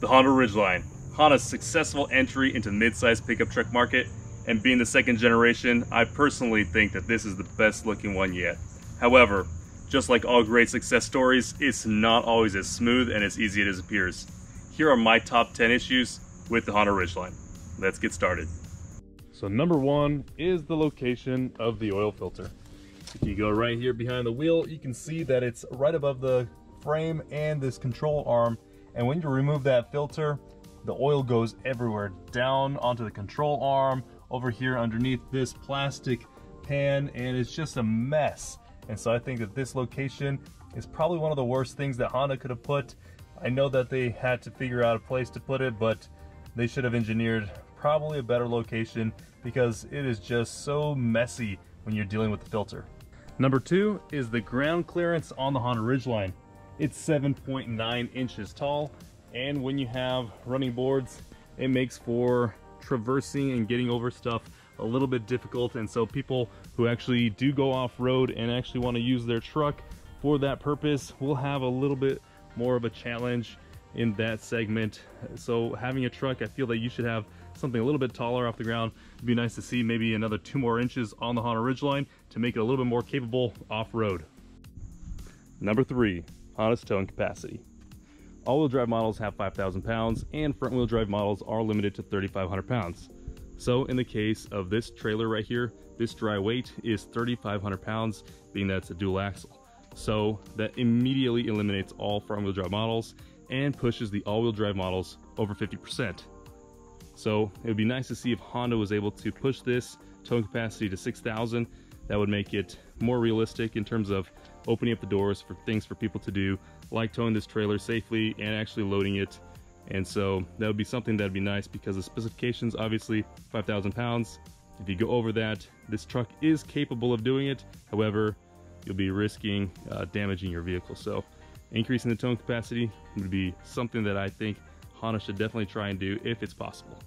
The Honda Ridgeline, Honda's successful entry into the mid-size pickup truck market, and being the second generation, I personally think that this is the best looking one yet. However, just like all great success stories, it's not always as smooth and as easy as it appears. Here are my top 10 issues with the Honda Ridgeline. Let's get started. So number one is the location of the oil filter. If you go right here behind the wheel, you can see that it's right above the frame and this control arm. And when you remove that filter, the oil goes everywhere, down onto the control arm, over here underneath this plastic pan, and it's just a mess. And so I think that this location is probably one of the worst things that Honda could have put. I know that they had to figure out a place to put it, but they should have engineered probably a better location because it is just so messy when you're dealing with the filter. Number two is the ground clearance on the Honda Ridgeline. It's 7.9 inches tall, and when you have running boards, it makes for traversing and getting over stuff a little bit difficult, and so people who actually do go off-road and actually want to use their truck for that purpose will have a little bit more of a challenge in that segment. So having a truck, I feel that you should have something a little bit taller off the ground. It'd be nice to see maybe another two more inches on the Honda Ridgeline to make it a little bit more capable off-road. Number three, Honda's towing capacity. All-wheel drive models have 5,000 pounds and front-wheel drive models are limited to 3,500 pounds. So in the case of this trailer right here, this dry weight is 3,500 pounds, being that it's a dual axle. So that immediately eliminates all front-wheel drive models and pushes the all-wheel drive models over 50%. So it would be nice to see if Honda was able to push this towing capacity to 6,000. That would make it more realistic in terms of opening up the doors for things for people to do, like towing this trailer safely and actually loading it. And so that would be something that'd be nice because the specifications, obviously 5,000 pounds. If you go over that, this truck is capable of doing it. However, you'll be risking uh, damaging your vehicle. So increasing the towing capacity would be something that I think Honda should definitely try and do if it's possible.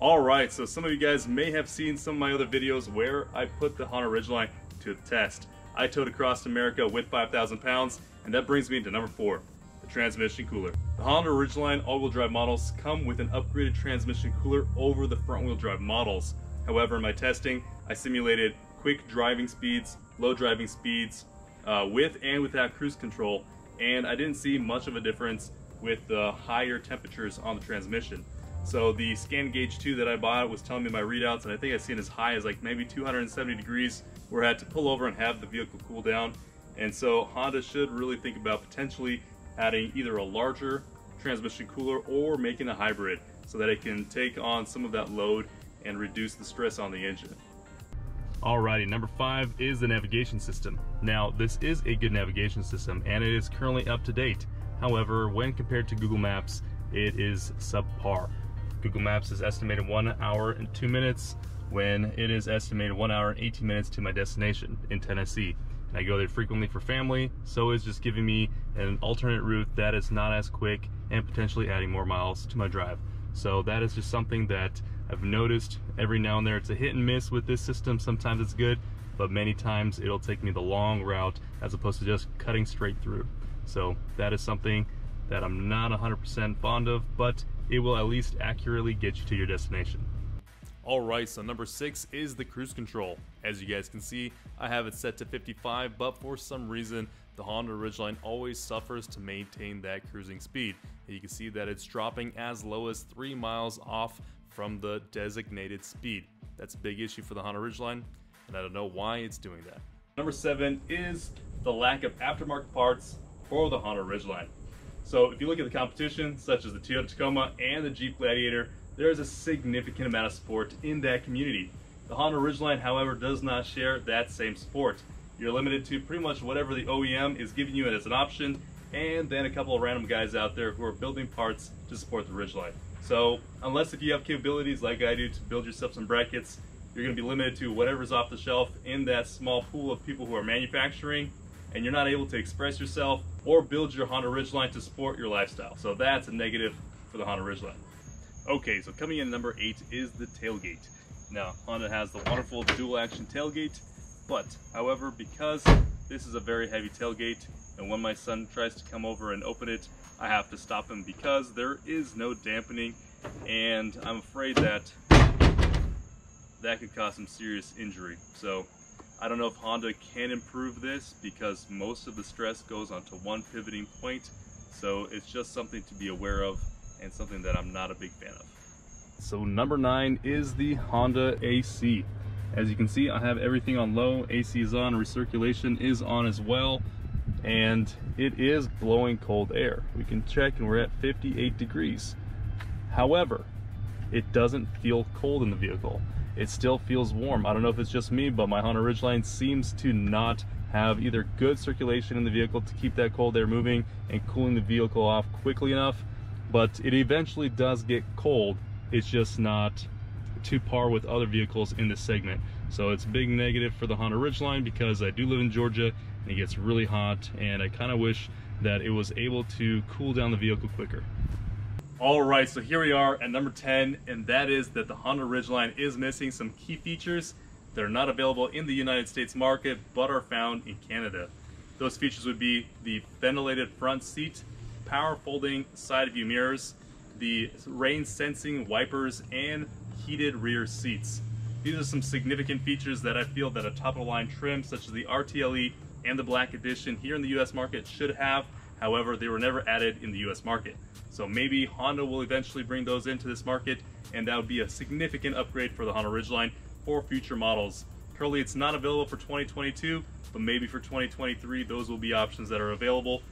Alright, so some of you guys may have seen some of my other videos where I put the Honda Ridgeline to the test. I towed across America with 5,000 pounds, and that brings me to number four, the transmission cooler. The Honda Ridgeline all-wheel drive models come with an upgraded transmission cooler over the front-wheel drive models. However, in my testing, I simulated quick driving speeds, low driving speeds, uh, with and without cruise control, and I didn't see much of a difference with the higher temperatures on the transmission. So the Scangauge 2 that I bought was telling me my readouts, and I think I've seen as high as like maybe 270 degrees, where I had to pull over and have the vehicle cool down. And so Honda should really think about potentially adding either a larger transmission cooler or making a hybrid so that it can take on some of that load and reduce the stress on the engine. Alrighty, number five is the navigation system. Now, this is a good navigation system and it is currently up to date. However, when compared to Google Maps, it is subpar. Google Maps is estimated one hour and two minutes when it is estimated one hour and 18 minutes to my destination in Tennessee. And I go there frequently for family, so it's just giving me an alternate route that is not as quick and potentially adding more miles to my drive. So that is just something that I've noticed every now and there. It's a hit and miss with this system. Sometimes it's good, but many times it'll take me the long route as opposed to just cutting straight through. So that is something that I'm not 100% fond of, but it will at least accurately get you to your destination. Alright, so number 6 is the cruise control. As you guys can see, I have it set to 55, but for some reason, the Honda Ridgeline always suffers to maintain that cruising speed. And you can see that it's dropping as low as 3 miles off from the designated speed. That's a big issue for the Honda Ridgeline, and I don't know why it's doing that. Number 7 is the lack of aftermarket parts for the Honda Ridgeline. So if you look at the competition, such as the Toyota Tacoma and the Jeep Gladiator, there is a significant amount of support in that community. The Honda Ridgeline, however, does not share that same support. You're limited to pretty much whatever the OEM is giving you as an option, and then a couple of random guys out there who are building parts to support the Ridgeline. So unless if you have capabilities like I do to build yourself some brackets, you're going to be limited to whatever's off the shelf in that small pool of people who are manufacturing and you're not able to express yourself or build your Honda Ridgeline to support your lifestyle. So that's a negative for the Honda Ridgeline. Okay, so coming in number eight is the tailgate. Now, Honda has the wonderful dual action tailgate, but however, because this is a very heavy tailgate, and when my son tries to come over and open it, I have to stop him because there is no dampening and I'm afraid that that could cause some serious injury. So I don't know if Honda can improve this because most of the stress goes onto one pivoting point. So it's just something to be aware of and something that I'm not a big fan of. So number nine is the Honda AC. As you can see, I have everything on low, AC is on, recirculation is on as well, and it is blowing cold air. We can check and we're at 58 degrees. However, it doesn't feel cold in the vehicle. It still feels warm. I don't know if it's just me, but my Honda Ridgeline seems to not have either good circulation in the vehicle to keep that cold air moving and cooling the vehicle off quickly enough, but it eventually does get cold. It's just not to par with other vehicles in this segment. So it's a big negative for the Honda Ridgeline because I do live in Georgia and it gets really hot and I kind of wish that it was able to cool down the vehicle quicker. All right, so here we are at number 10, and that is that the Honda Ridgeline is missing some key features that are not available in the United States market, but are found in Canada. Those features would be the ventilated front seat, power folding side view mirrors, the rain sensing wipers, and heated rear seats. These are some significant features that I feel that a top of the line trim such as the RTLE and the Black Edition here in the US market should have. However, they were never added in the US market. So maybe Honda will eventually bring those into this market and that would be a significant upgrade for the Honda Ridgeline for future models. Currently it's not available for 2022, but maybe for 2023 those will be options that are available.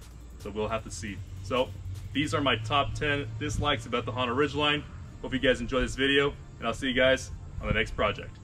So we'll have to see. So these are my top 10 dislikes about the Honda Ridgeline. Hope you guys enjoy this video and I'll see you guys on the next project.